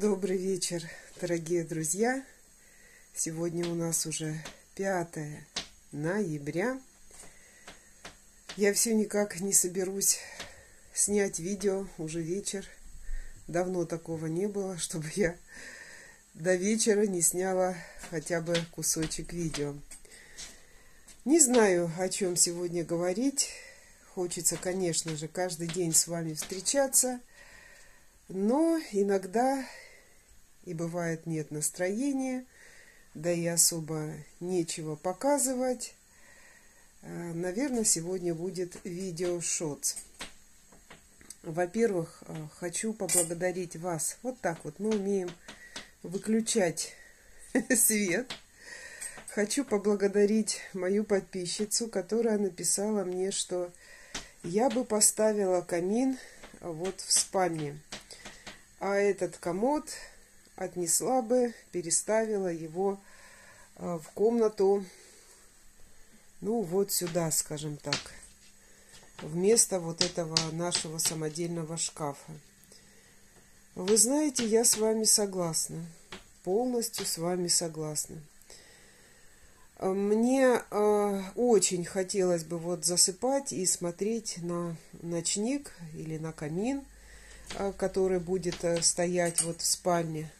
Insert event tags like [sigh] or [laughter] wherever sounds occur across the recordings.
Добрый вечер, дорогие друзья. Сегодня у нас уже 5 ноября. Я все никак не соберусь снять видео, уже вечер. Давно такого не было, чтобы я до вечера не сняла хотя бы кусочек видео. Не знаю, о чем сегодня говорить. Хочется, конечно же, каждый день с вами встречаться – но иногда и бывает нет настроения, да и особо нечего показывать. А, Наверное, сегодня будет видео шоц. Во-первых, а, хочу поблагодарить вас. Вот так вот мы умеем выключать [laughs] свет. Хочу поблагодарить мою подписчицу, которая написала мне, что я бы поставила камин вот в спальне. А этот комод отнесла бы, переставила его а, в комнату, ну вот сюда, скажем так, вместо вот этого нашего самодельного шкафа. Вы знаете, я с вами согласна, полностью с вами согласна. Мне э, очень хотелось бы вот засыпать и смотреть на ночник или на камин – а, который будет э, стоять вот в спальне.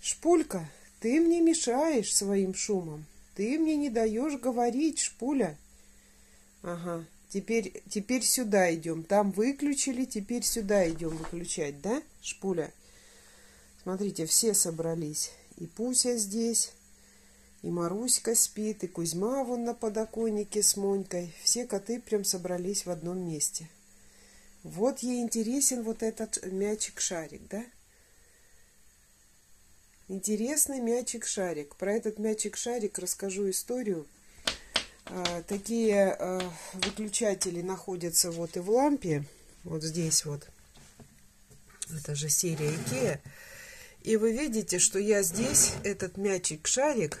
Шпулька, ты мне мешаешь своим шумом. Ты мне не даешь говорить, Шпуля. Ага, теперь, теперь сюда идем. Там выключили, теперь сюда идем выключать, да, Шпуля? Смотрите, все собрались. И Пуся здесь, и Маруська спит, и Кузьма вон на подоконнике с Монькой. Все коты прям собрались в одном месте. Вот ей интересен вот этот мячик-шарик, да? Интересный мячик-шарик. Про этот мячик-шарик расскажу историю. А, такие а, выключатели находятся вот и в лампе. Вот здесь вот. Это же серия IKEA. И вы видите, что я здесь, этот мячик-шарик,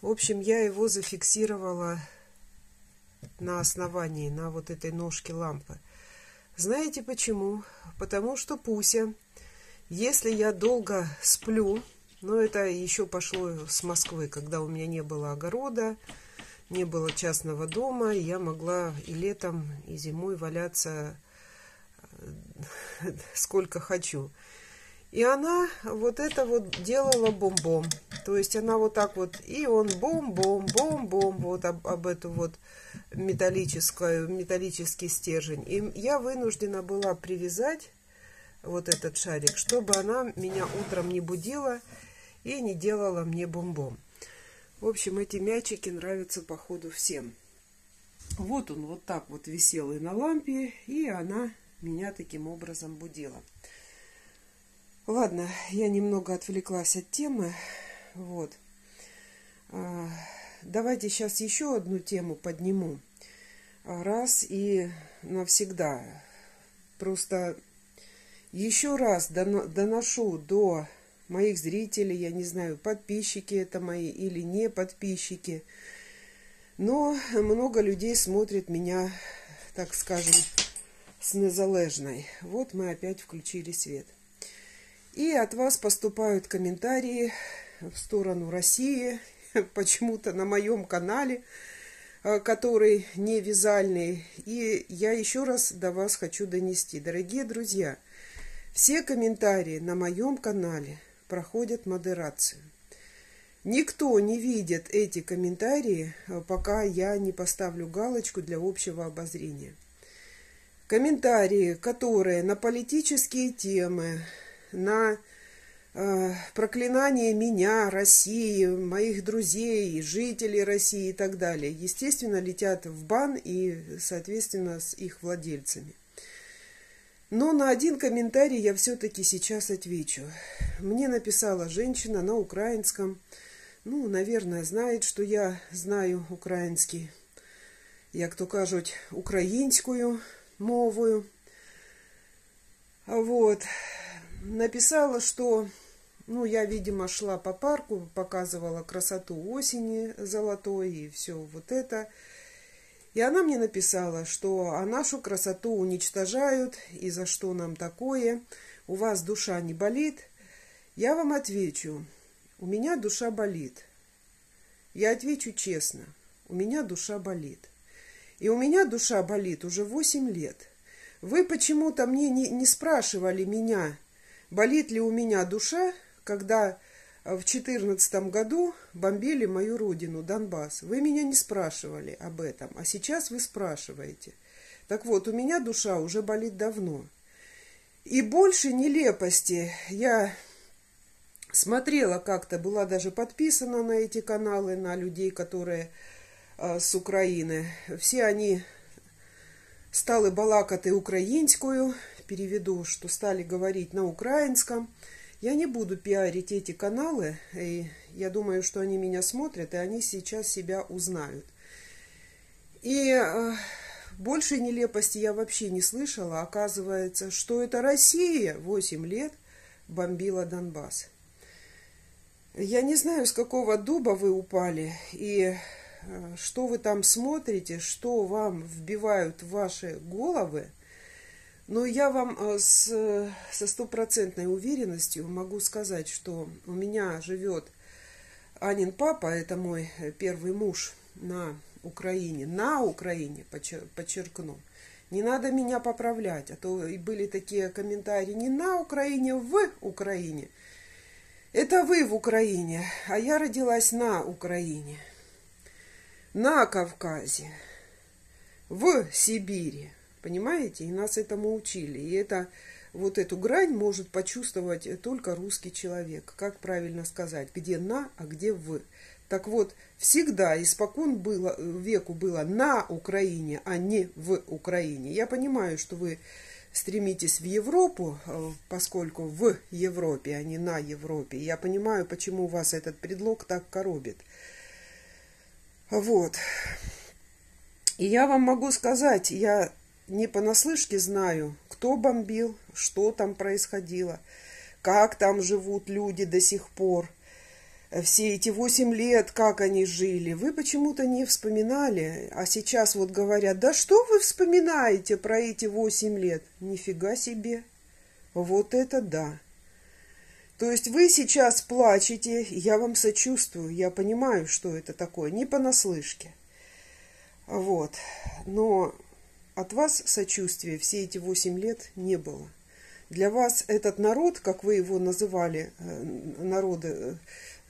в общем, я его зафиксировала на основании, на вот этой ножке лампы. Знаете почему? Потому что Пуся, если я долго сплю, но это еще пошло с Москвы, когда у меня не было огорода, не было частного дома, я могла и летом, и зимой валяться э, [laughs] сколько хочу. И она вот это вот делала бомбом. То есть она вот так вот, и он бом-бом-бом-бом, вот об, об эту вот металлическую, металлический стержень. И я вынуждена была привязать вот этот шарик, чтобы она меня утром не будила и не делала мне бомбом. В общем, эти мячики нравятся походу всем. Вот он вот так вот висел и на лампе, и она меня таким образом будила. Ладно, я немного отвлеклась от темы. Вот. А, давайте сейчас еще одну тему подниму. Раз и навсегда. Просто еще раз доношу до моих зрителей, я не знаю, подписчики это мои или не подписчики. Но много людей смотрит меня, так скажем, с незалежной. Вот мы опять включили свет. И от вас поступают комментарии в сторону России, [laughs] почему-то на моем канале, э, который не вязальный. И я еще раз до вас хочу донести. Дорогие друзья, все комментарии на моем канале проходят модерацию. Никто не видит эти комментарии, э, пока я не поставлю галочку для общего обозрения. Комментарии, которые на политические темы, на э, проклинание меня, России, моих друзей, жителей России и так далее, естественно, летят в бан и, соответственно, с их владельцами. Но на один комментарий я все-таки сейчас отвечу. Мне написала женщина на украинском. Ну, наверное, знает, что я знаю украинский. Як то кажуть, українською мовою. Вот написала, что ну, я, видимо, шла по парку, показывала красоту осени золотой и все вот это. И она мне написала, что а нашу красоту уничтожают, и за что нам такое, у вас душа не болит, Я вам отвечу, у меня душа болит. Я отвечу честно, у меня душа болит. И у меня душа болит уже 8 лет. Вы почему-то мне не, не спрашивали меня, болит ли у меня душа, когда в четырнадцатом году бомбили мою родину, Донбасс. Вы меня не спрашивали об этом, а сейчас вы спрашиваете. Так вот, у меня душа уже болит давно. И больше нелепости я смотрела как-то, была даже подписана на эти каналы, на людей, которые э, с Украины. Все они стали балакати українською, переведу, что стали говорить на украинском. Я не буду пиарить эти каналы, и я думаю, что они меня смотрят, и они сейчас себя узнают. И э, большей нелепости я вообще не слышала. Оказывается, что это Россия 8 лет бомбила Донбасс. Я не знаю, с какого дуба вы упали, и э, что вы там смотрите, что вам вбивают в ваши головы – но я вам э, с, со стопроцентной уверенностью могу сказать, что у меня живет Анин папа, это мой первый муж на Украине, на Украине, подчеркну. Не надо меня поправлять, а то и были такие комментарии не на Украине, в Украине. Это вы в Украине, а я родилась на Украине, на Кавказе, в Сибири. Понимаете? И нас этому учили. И это вот эту грань может почувствовать только русский человек. Как правильно сказать, где на, а где в. Так вот, всегда испокон было, веку было на Украине, а не в Украине. Я понимаю, что вы стремитесь в Европу, э, поскольку в Европе, а не на Европе. Я понимаю, почему вас этот предлог так коробит. Вот. И я вам могу сказать, я не понаслышке знаю, кто бомбил, что там происходило, как там живут люди до сих пор. Все эти восемь лет, как они жили, вы почему-то не вспоминали, а сейчас вот говорят, да что вы вспоминаете про эти восемь лет? Нифига себе! Вот это да! То есть вы сейчас плачете, я вам сочувствую, я понимаю, что это такое, не понаслышке. Вот, но от вас сочувствия все эти восемь лет не было. Для вас этот народ, как вы его называли, э, народы э,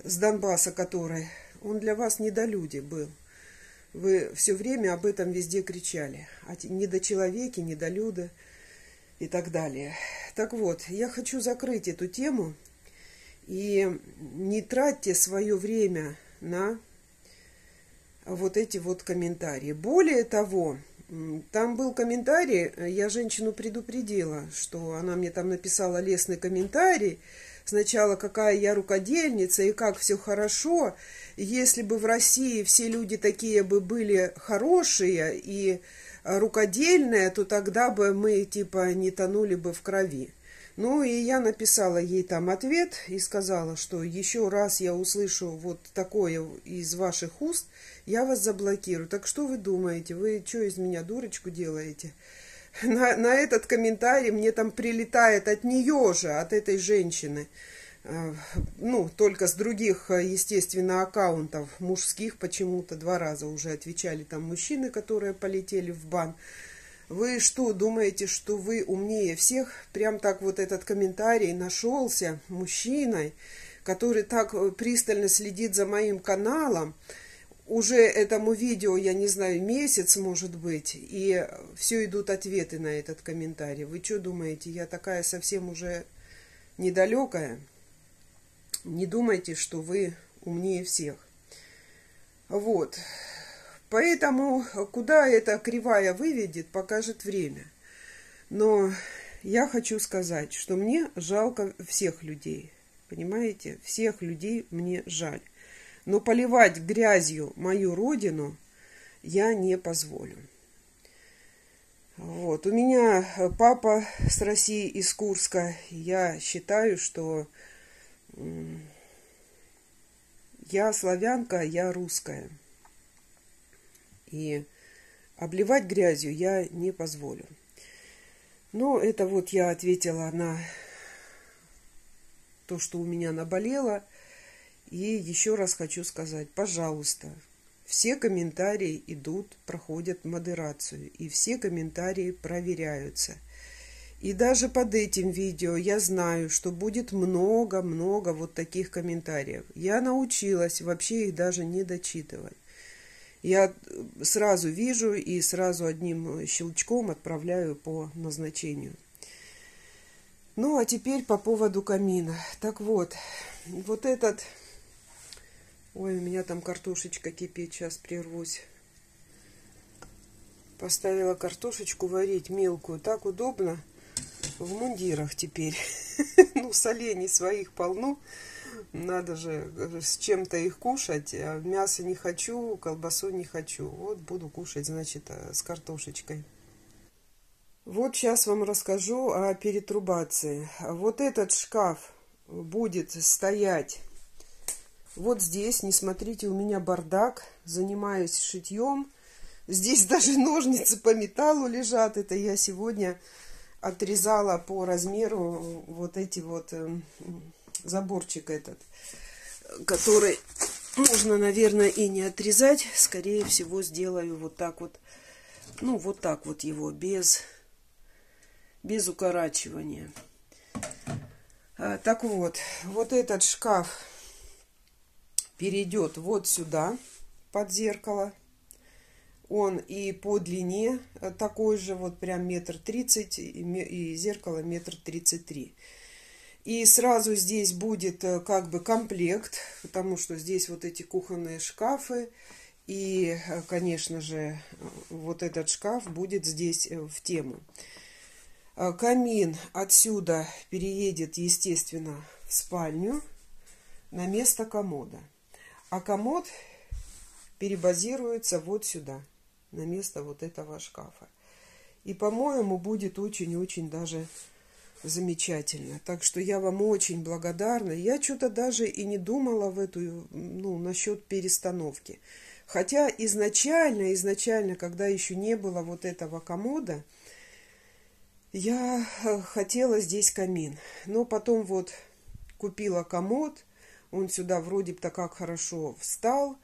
с Донбасса, который, он для вас недолюди был. Вы все время об этом везде кричали. О недочеловеке, недолюды и так далее. Так вот, я хочу закрыть эту тему. И не тратьте свое время на вот эти вот комментарии. Более того, там был комментарий, я женщину предупредила, что она мне там написала лестный комментарий. Сначала, какая я рукодельница и как все хорошо. Если бы в России все люди такие бы были хорошие и рукодельные, то тогда бы мы типа не тонули бы в крови. Ну и я написала ей там ответ и сказала, что еще раз я услышу вот такое из ваших уст, я вас заблокирую. Так что вы думаете? Вы что из меня дурочку делаете? [laughs] На, на этот комментарий мне там прилетает от нее же, от этой женщины. А, ну, только с других, естественно, аккаунтов мужских почему-то два раза уже отвечали там мужчины, которые полетели в бан. Вы что, думаете, что вы умнее всех? Прям так вот этот комментарий нашелся мужчиной, который так э, пристально следит за моим каналом. Уже этому видео, я не знаю, месяц, может быть, и все идут ответы на этот комментарий. Вы что думаете, я такая совсем уже недалекая? Не думайте, что вы умнее всех. Вот. Поэтому куда эта кривая выведет, покажет время. Но я хочу сказать, что мне жалко всех людей. Понимаете? Всех людей мне жаль. Но поливать грязью мою родину я не позволю. Вот. У меня папа с России из Курска. Я считаю, что я славянка, я русская. И обливать грязью я не позволю. Но это вот я ответила на то, что у меня наболело. И еще раз хочу сказать, пожалуйста, все комментарии идут, проходят модерацию, и все комментарии проверяются. И даже под этим видео я знаю, что будет много-много вот таких комментариев. Я научилась вообще их даже не дочитывать. Я сразу вижу и сразу одним щелчком отправляю по назначению. Ну, а теперь по поводу камина. Так вот, вот этот... Ой, у меня там картошечка кипит, сейчас прервусь. Поставила картошечку варить мелкую. Так удобно в мундирах теперь. [laughs] ну, солений своих полно. Надо же с чем-то их кушать. А мясо не хочу, колбасу не хочу. Вот буду кушать, значит, э, с картошечкой. Вот сейчас вам расскажу о перетрубации. Вот этот шкаф будет стоять вот здесь. Не смотрите, у меня бардак. Занимаюсь шитьем. Здесь [laughs] даже ножницы по металлу лежат. Это я сегодня отрезала по размеру вот эти вот эм, заборчик этот, который можно, наверное, и не отрезать. Скорее всего, сделаю вот так вот, ну, вот так вот его, без без укорачивания. А, так вот, вот этот шкаф перейдет вот сюда, под зеркало. Он и по длине такой же, вот прям метр тридцать, и зеркало метр тридцать три. И сразу здесь будет э, как бы комплект, потому что здесь вот эти кухонные шкафы. И, э, конечно же, вот этот шкаф будет здесь э, в тему. Э, камин отсюда переедет, естественно, в спальню на место комода. А комод перебазируется вот сюда, на место вот этого шкафа. И, по-моему, будет очень-очень даже замечательно. Так что я вам очень благодарна. Я что-то даже и не думала в эту, ну, насчет перестановки. Хотя изначально, изначально, когда еще не было вот этого комода, я э, хотела здесь камин, но потом вот купила комод, он сюда вроде бы как хорошо встал.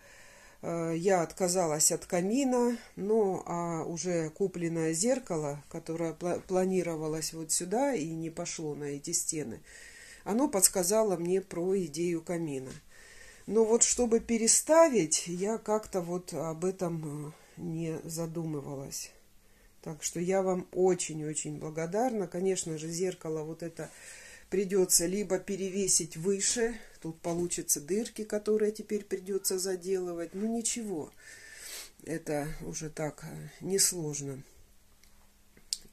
Э, я отказалась от камина, но а уже купленное зеркало, которое планировалось вот сюда и не пошло на эти стены, оно подсказало мне про идею камина. Но вот чтобы переставить, я как-то вот об этом э, не задумывалась. Так что я вам очень-очень благодарна. Конечно же, зеркало вот это придется либо перевесить выше. Тут получится дырки, которые теперь придется заделывать. Ну ничего, это уже так э, несложно.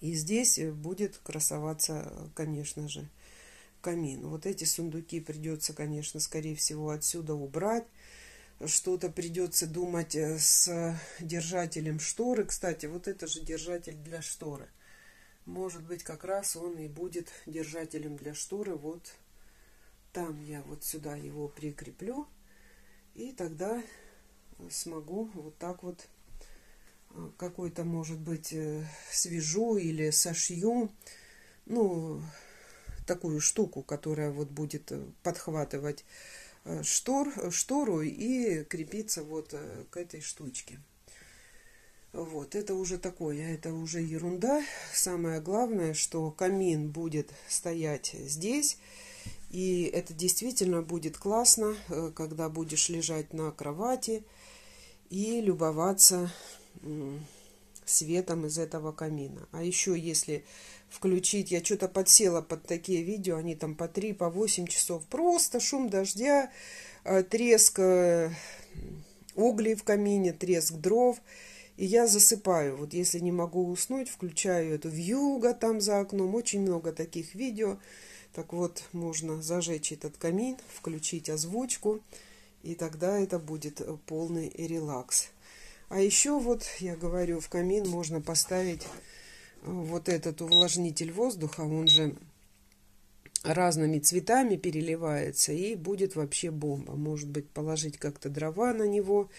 И здесь будет красоваться, конечно же, камин. Вот эти сундуки придется, конечно, скорее всего, отсюда убрать что-то придется думать э, с держателем шторы. Кстати, вот это же держатель для шторы. Может быть, как раз он и будет держателем для шторы. Вот там я вот сюда его прикреплю. И тогда смогу вот так вот э, какой-то, может быть, э, свяжу или сошью. Ну, такую штуку, которая вот будет подхватывать Э, штор, штору и крепиться вот к этой штучке. Вот, это уже такое, это уже ерунда. Самое главное, что камин будет стоять здесь. И это действительно будет классно, э, когда будешь лежать на кровати и любоваться светом из этого камина. А еще если включить. Я что-то подсела под такие видео, они там по 3, по 8 часов. Просто шум дождя, э, треск э, углей в камине, треск дров. И я засыпаю. Вот если не могу уснуть, включаю эту вьюга там за окном. Очень много таких видео. Так вот, можно зажечь этот камин, включить озвучку, и тогда это будет полный релакс. А еще вот, я говорю, в камин можно поставить вот этот увлажнитель воздуха, он же разными цветами переливается и будет вообще бомба. Может быть, положить как-то дрова на него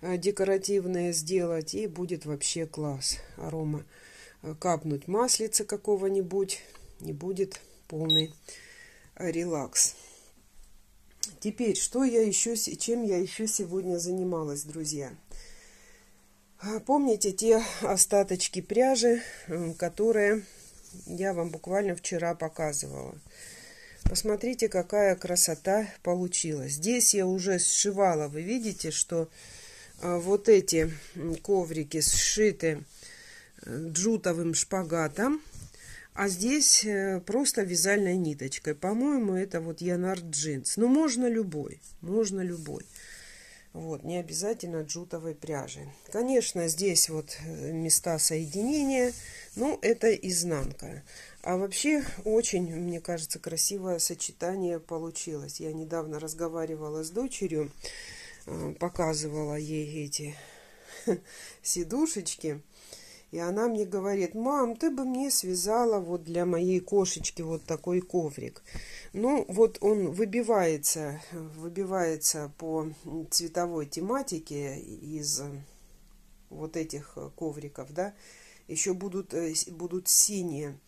э, декоративные сделать и будет вообще класс. Арома э, капнуть маслица какого-нибудь и будет полный релакс. Теперь, что я еще, чем я еще сегодня занималась, друзья? А, помните те остаточки пряжи, которые я вам буквально вчера показывала? Посмотрите, какая красота получилась. Здесь я уже сшивала. Вы видите, что вот эти коврики сшиты э, джутовым шпагатом. А здесь э, просто вязальной ниточкой. По-моему, это вот Янар джинс. Но можно любой. Можно любой. Вот, не обязательно джутовой пряжи. Конечно, здесь вот э, места соединения, ну, это изнанка. А вообще, очень, мне кажется, красивое сочетание получилось. Я недавно разговаривала с дочерью, э, показывала ей эти [laughs] сидушечки. И она мне говорит, мам, ты бы мне связала вот для моей кошечки вот такой коврик. Ну, вот он выбивается, выбивается по цветовой тематике из вот этих ковриков, да. Еще будут, э, будут синие.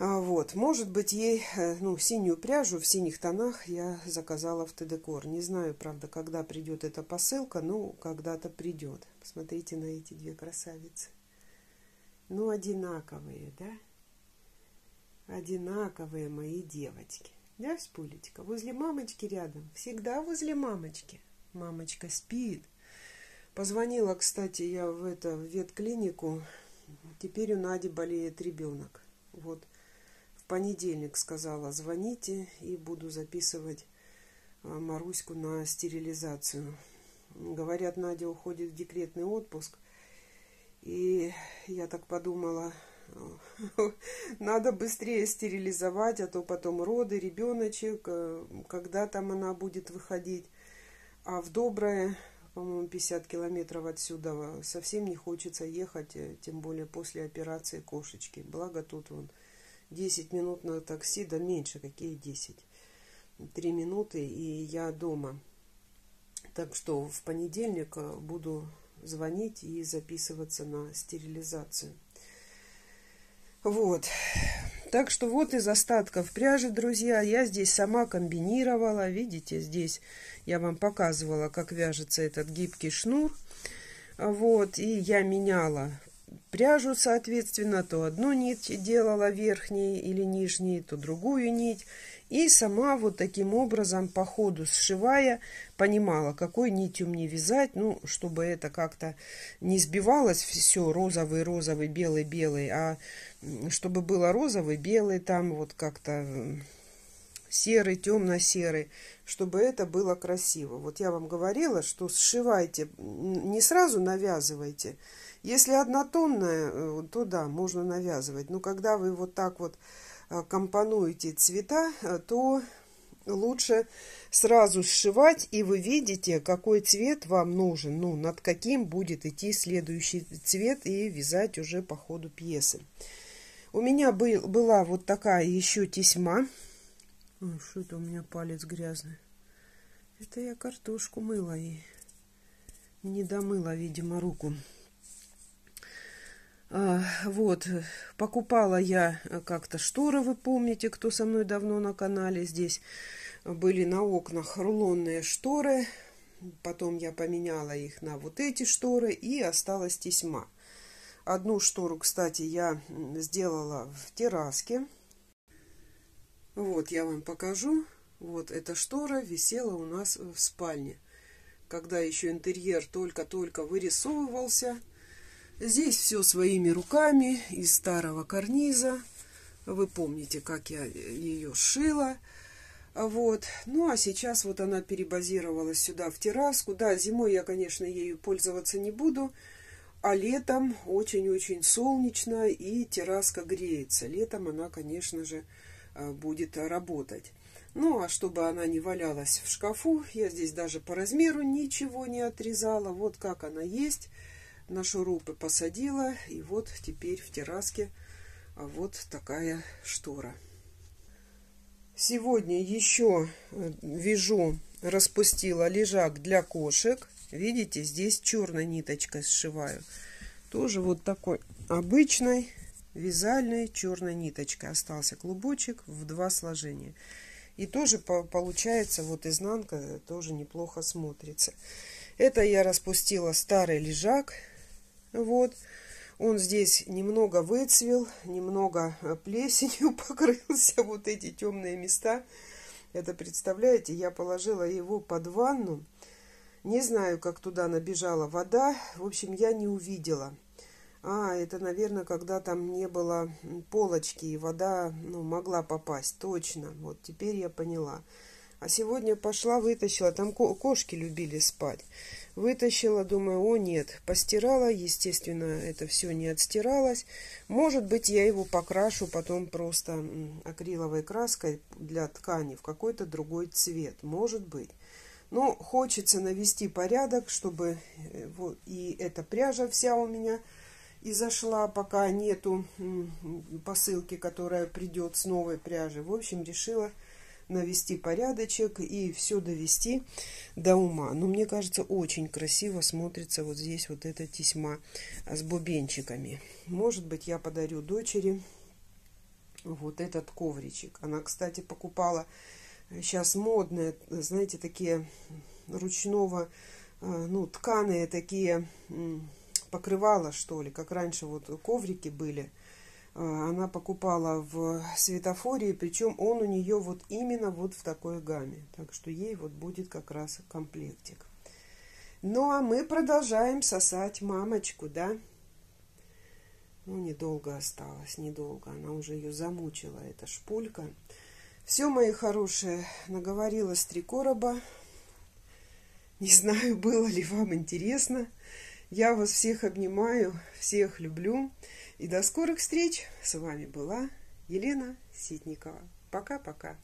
А вот, может быть, ей, э, ну, синюю пряжу в синих тонах я заказала в ТДКор. Не знаю, правда, когда придет эта посылка, но когда-то придет. Посмотрите на эти две красавицы. Ну, одинаковые, да? Одинаковые мои девочки. Да, Спулечка? Возле мамочки рядом. Всегда возле мамочки. Мамочка спит. Позвонила, кстати, я в это в ветклинику. Теперь у Нади болеет ребенок. Вот понедельник сказала, звоните и буду записывать а, Маруську на стерилизацию. Говорят, Надя уходит в декретный отпуск. И я так подумала, [laughs] надо быстрее стерилизовать, а то потом роды, ребеночек, э, когда там она будет выходить. А в Доброе, по-моему, 50 километров отсюда, совсем не хочется ехать, э, тем более после операции кошечки. Благо тут вон 10 минут на такси, да меньше, какие 10? 3 минуты, и я дома. Так что в понедельник э, буду звонить и записываться на стерилизацию. Вот. Так что вот из остатков пряжи, друзья, я здесь сама комбинировала. Видите, здесь я вам показывала, как вяжется этот гибкий шнур. Вот, и я меняла пряжу, соответственно, то одну нить делала верхней или нижней, то другую нить. И сама вот таким образом по ходу сшивая понимала, какой нитью мне вязать, ну, чтобы это как-то не сбивалось все розовый, розовый, белый, белый, а чтобы было розовый, белый, там вот как-то серый, темно-серый, чтобы это было красиво. Вот я вам говорила, что сшивайте, не сразу навязывайте. Если однотонная, э, то да, можно навязывать. Но когда вы вот так вот Э, компонуете цвета, э, то лучше сразу сшивать, и вы видите, какой цвет вам нужен, ну, над каким будет идти следующий цвет, и вязать уже по ходу пьесы. У меня был, была вот такая еще тесьма. Что это у меня палец грязный? Это я картошку мыла и не домыла, видимо, руку. А, вот, покупала я как-то шторы, вы помните, кто со мной давно на канале. Здесь были на окнах рулонные шторы. Потом я поменяла их на вот эти шторы и осталась тесьма. Одну штору, кстати, я сделала в терраске. Вот, я вам покажу. Вот эта штора висела у нас в спальне. Когда еще интерьер только-только вырисовывался – Здесь все своими руками из старого карниза. Вы помните, как я ее шила. Вот. Ну, а сейчас вот она перебазировалась сюда, в терраску. Да, зимой я, конечно, ею пользоваться не буду. А летом очень-очень солнечно и терраска греется. Летом она, конечно же, а, будет работать. Ну, а чтобы она не валялась в шкафу, я здесь даже по размеру ничего не отрезала. Вот как она есть на шурупы посадила. И вот теперь в терраске а вот такая штора. Сегодня еще э, вяжу, распустила лежак для кошек. Видите, здесь черной ниточкой сшиваю. Тоже вот такой обычной вязальной черной ниточкой. Остался клубочек в два сложения. И тоже получается, вот изнанка тоже неплохо смотрится. Это я распустила старый лежак. Вот. Он здесь немного выцвел, немного э, плесенью [laughs] покрылся. Вот эти темные места. Это, представляете, я положила его под ванну. Не знаю, как туда набежала вода. В общем, я не увидела. А, это, наверное, когда там не было полочки, и вода ну, могла попасть. Точно. Вот теперь я поняла. А сегодня пошла, вытащила. Там кошки любили спать. Вытащила, думаю, о нет. Постирала, естественно, это все не отстиралось. Может быть, я его покрашу потом просто акриловой краской для ткани в какой-то другой цвет. Может быть. Но хочется навести порядок, чтобы э, вот и эта пряжа вся у меня и зашла, пока нету посылки, которая придет с новой пряжи. В общем, решила навести порядочек и все довести до ума. Но мне кажется, очень красиво смотрится вот здесь вот эта тесьма с бубенчиками. Может быть, я подарю дочери вот этот ковричек. Она, кстати, покупала сейчас модные, знаете, такие ручного, э, ну, тканые такие покрывала, что ли, как раньше вот коврики были. А, она покупала в светофоре, причем он у нее вот именно вот в такой гамме. Так что ей вот будет как раз комплектик. Ну, а мы продолжаем сосать мамочку, да? Ну, недолго осталось, недолго. Она уже ее замучила, эта шпулька. Все, мои хорошие, наговорила три короба. Не знаю, было ли вам интересно. Я вас всех обнимаю, всех люблю. И до скорых встреч. С вами была Елена Ситникова. Пока-пока.